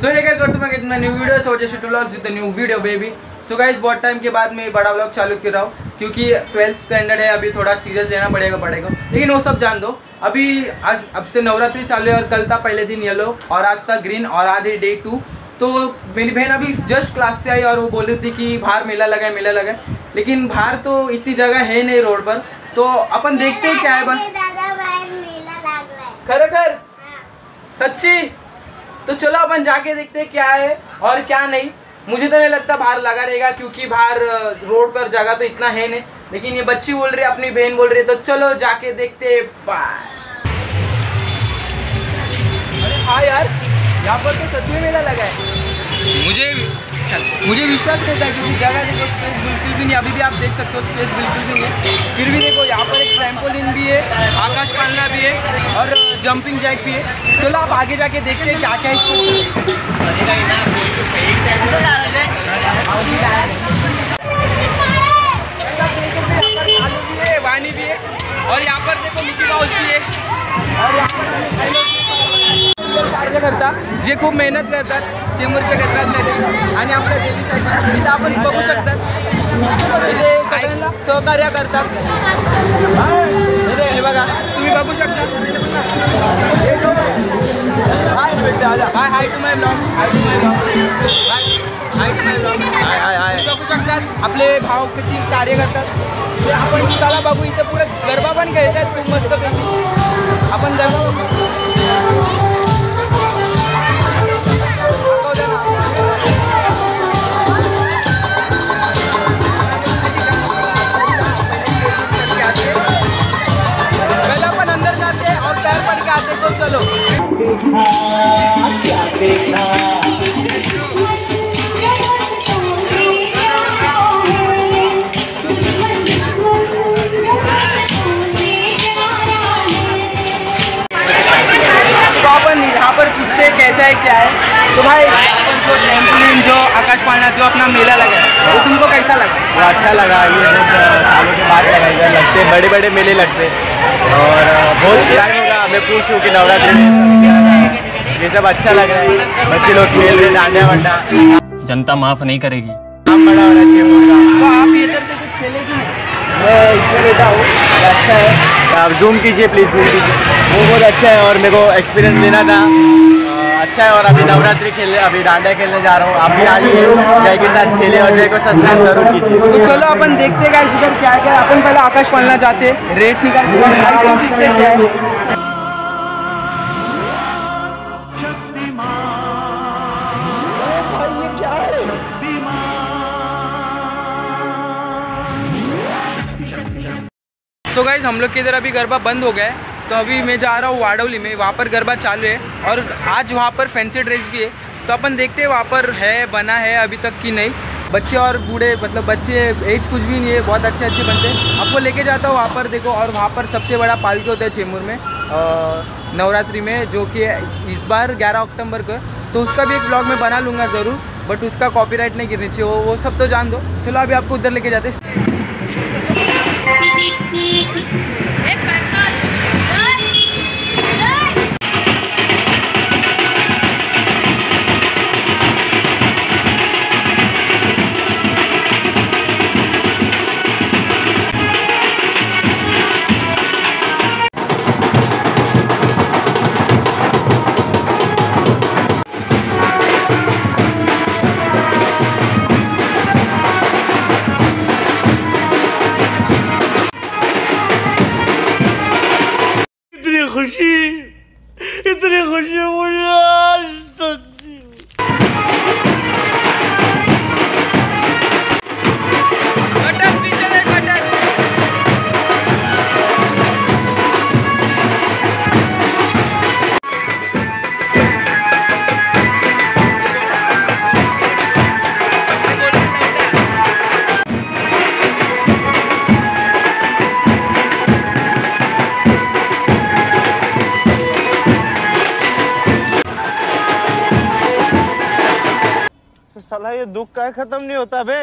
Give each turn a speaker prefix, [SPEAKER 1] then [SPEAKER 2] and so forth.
[SPEAKER 1] सो ये guys what's up में कितना new video so just to vlogs with the new video baby so guys बहुत time के बाद मैं बड़ा व्लॉग चालू कर रहा हूँ? क्योंकि ट्वेल्थ स्टैंडर्ड है अभी थोड़ा सीरियस लेना पड़ेगा पड़ेगा। लेकिन वो सब जान दो। अभी आज अब से नवरात्रि चालू है और कल था पहले दिन येलो और आज था ग्रीन और आज है डे टू तो मेरी बहन अभी जस्ट क्लास से आई और वो बोल रही थी कि बाहर मेला लगा है मेला लगा है। लेकिन बाहर तो इतनी जगह है नहीं रोड पर। तो अपन देखते हैं क्या है बस खर
[SPEAKER 2] हा.
[SPEAKER 1] सच्ची? तो चलो अपन जाके देखते हैं क्या है और क्या नहीं। मुझे तो नहीं लगता बाहर लगा रहेगा क्योंकि बाहर रोड पर जगह तो इतना है नहीं। लेकिन ये बच्ची बोल रही है अपनी बहन बोल रही है तो चलो जाके देखते हैं। अरे हाँ यार यहाँ पर तो सच में मेला लगा है। मुझे मुझे विश्वास नहीं था क्योंकि जगह देखो स्पेस बिल्कुल भी नहीं। अभी भी आप देख सकते हो स्पेस बिल्कुल भी नहीं। फिर भी देखो यहाँ पर एक ट्रैम्पोलिन भी है आकाश पालना भी है और जंपिंग जैक भी है चलो आप आगे जाके देखते हैं क्या क्या है है वानी भी है और यहाँ पर देखो मिकी माउस भी है और करता जे खूप मेहनत करतात चेंबूरच्या कचऱ्यासाठी आणि आपल्या देवीसाठी इथं आपण बघू शकतात इथे सगळ्यांना सहकार्य बघू शकतात आपले भाव किती कार्य करतात. आपण चला बघू इथं पुढे गरबा पण खेळतात खूप मस्त आपण जाऊ हैं है क्या है? तो भाई। जो ट्रैम्पोलिन जो आकाश पाना जो अपना मेला लगा है वो तुमको कैसा लगा?
[SPEAKER 3] वो अच्छा लगा ये बहुत सालों के बाद लगा इधर लगते बड़े बड़े मेले लगते। और बहुत टाइम होगा मैं पूछूँ कि नवरात्रि है। ये सब अच्छा लग रहा है। बच्चे लोग खेल रहे डांडा वांडा।
[SPEAKER 4] जनता माफ़ नहीं करेगी।
[SPEAKER 3] नाम बड़ा हो रहा है
[SPEAKER 1] तो आप इधर से कुछ खेले कि नहीं?
[SPEAKER 3] मैं इसमें हूँ अच्छा है। आप जूम कीजिए प्लीज़ जूम कीजिए। वो बहुत अच्छा है और मेरे को एक्सपीरियंस लेना था। अच्छा है और अभी नवरात्रि खेलने अभी डांडा खेलने जा रहा हूँ। आप भी आइए जय के साथ खेले और जय को सब्सक्राइब ज़रूर कीजिए।
[SPEAKER 1] तो चलो अपन देखते हैं इधर क्या क्या है। अपन पहले आकाश पालना जाते हैं रेट हैं कौन सी है। सो गाइज़ हम लोग के इधर अभी गरबा बंद हो गया है। तो अभी मैं जा रहा हूँ वाडौली में, वहाँ पर गरबा चालू है और आज वहाँ पर फैंसी ड्रेस भी है। तो अपन देखते हैं वहाँ पर है, बना है अभी तक कि नहीं। बच्चे और बूढ़े मतलब बच्चे एज कुछ भी नहीं है, बहुत अच्छे अच्छे बनते हैं। आपको लेके जाता हूँ वहाँ पर, देखो, और वहाँ पर सबसे बड़ा पालकी होता है चेंबूर में नवरात्रि में, जो कि इस बार 11 अक्टूबर को। तो उसका भी एक ब्लॉग मैं बना लूँगा ज़रूर बट उसका कॉपीराइट नहीं गिरनी चाहिए, वो सब तो जान दो। चलो अभी आपको उधर लेके जाते
[SPEAKER 5] साला ये दुख का खत्म नहीं होता बे।